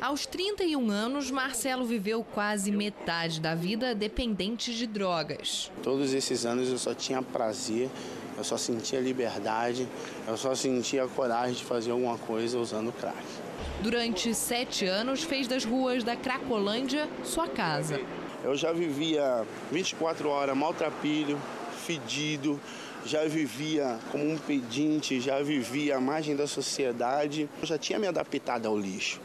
Aos 31 anos, Marcelo viveu quase metade da vida dependente de drogas. Todos esses anos eu só tinha prazer, eu só sentia liberdade, eu só sentia coragem de fazer alguma coisa usando crack. Durante sete anos, fez das ruas da Cracolândia sua casa. Eu já vivia 24 horas maltrapilho, fedido, já vivia como um pedinte, já vivia à margem da sociedade, eu já tinha me adaptado ao lixo.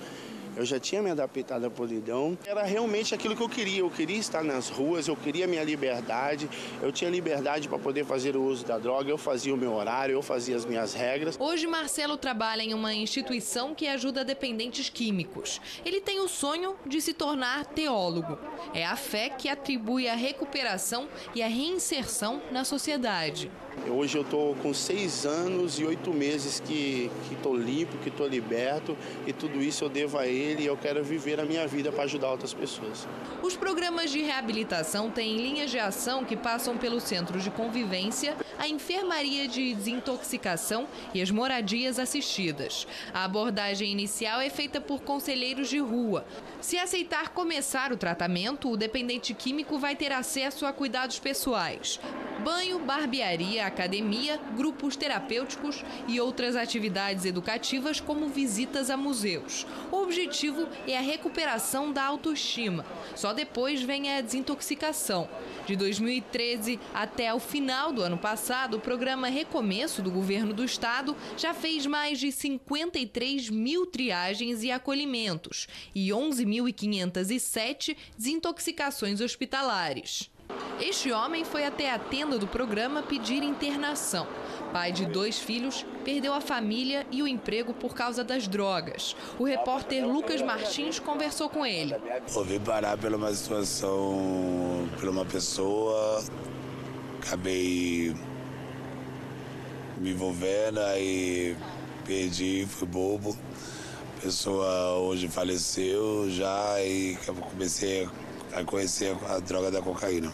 Eu já tinha me adaptado à podridão. Era realmente aquilo que eu queria. Eu queria estar nas ruas, eu queria minha liberdade. Eu tinha liberdade para poder fazer o uso da droga. Eu fazia o meu horário, eu fazia as minhas regras. Hoje, Marcelo trabalha em uma instituição que ajuda dependentes químicos. Ele tem o sonho de se tornar teólogo. É a fé que atribui a recuperação e a reinserção na sociedade. Hoje eu estou com seis anos e oito meses que estou limpo, que estou liberto e tudo isso eu devo a ele e eu quero viver a minha vida para ajudar outras pessoas. Os programas de reabilitação têm linhas de ação que passam pelos centros de convivência, a enfermaria de desintoxicação e as moradias assistidas. A abordagem inicial é feita por conselheiros de rua. Se aceitar começar o tratamento, o dependente químico vai ter acesso a cuidados pessoais banho, barbearia, academia, grupos terapêuticos e outras atividades educativas, como visitas a museus. O objetivo é a recuperação da autoestima. Só depois vem a desintoxicação. De 2013 até o final do ano passado, o programa Recomeço do governo do estado já fez mais de 53 mil triagens e acolhimentos e 11.507 desintoxicações hospitalares. Este homem foi até a tenda do programa pedir internação. Pai de dois filhos, perdeu a família e o emprego por causa das drogas. O repórter Lucas Martins conversou com ele. Ouvi parar pela uma situação, por uma pessoa, acabei me envolvendo, aí perdi, fui bobo. A pessoa hoje faleceu já e comecei a conhecer a droga da cocaína.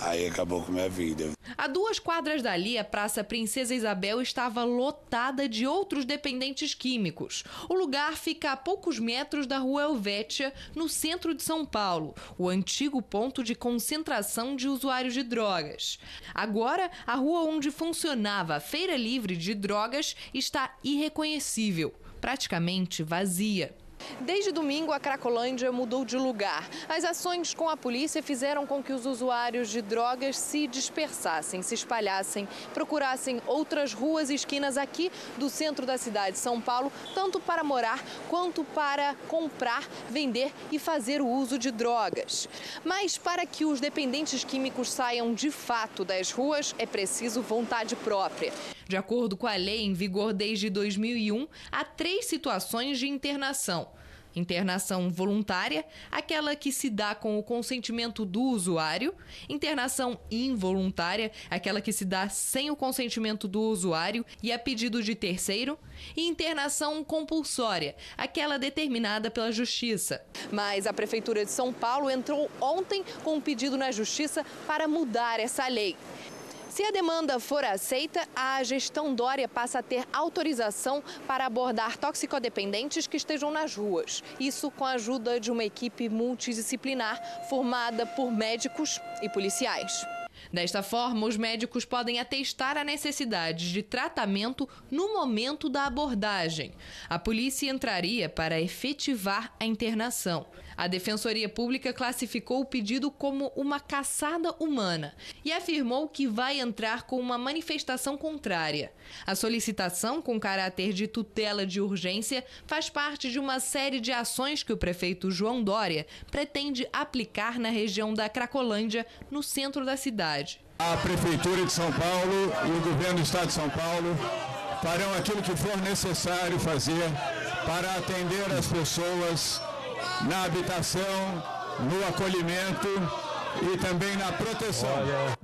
Aí acabou com minha vida. A duas quadras dali, a Praça Princesa Isabel estava lotada de outros dependentes químicos. O lugar fica a poucos metros da Rua Helvétia, no centro de São Paulo, o antigo ponto de concentração de usuários de drogas. Agora, a rua onde funcionava a Feira Livre de Drogas está irreconhecível, praticamente vazia. Desde domingo, a Cracolândia mudou de lugar. As ações com a polícia fizeram com que os usuários de drogas se dispersassem, se espalhassem, procurassem outras ruas e esquinas aqui do centro da cidade de São Paulo, tanto para morar quanto para comprar, vender e fazer o uso de drogas. Mas para que os dependentes químicos saiam de fato das ruas, é preciso vontade própria. De acordo com a lei em vigor desde 2001, há três situações de internação. Internação voluntária, aquela que se dá com o consentimento do usuário. Internação involuntária, aquela que se dá sem o consentimento do usuário e a pedido de terceiro. E internação compulsória, aquela determinada pela Justiça. Mas a Prefeitura de São Paulo entrou ontem com um pedido na Justiça para mudar essa lei. Se a demanda for aceita, a gestão Dória passa a ter autorização para abordar toxicodependentes que estejam nas ruas. Isso com a ajuda de uma equipe multidisciplinar formada por médicos e policiais. Desta forma, os médicos podem atestar a necessidade de tratamento no momento da abordagem. A polícia entraria para efetivar a internação. A Defensoria Pública classificou o pedido como uma caçada humana e afirmou que vai entrar com uma manifestação contrária. A solicitação, com caráter de tutela de urgência, faz parte de uma série de ações que o prefeito João Dória pretende aplicar na região da Cracolândia, no centro da cidade. A Prefeitura de São Paulo e o Governo do Estado de São Paulo farão aquilo que for necessário fazer para atender as pessoas na habitação, no acolhimento e também na proteção. Olha.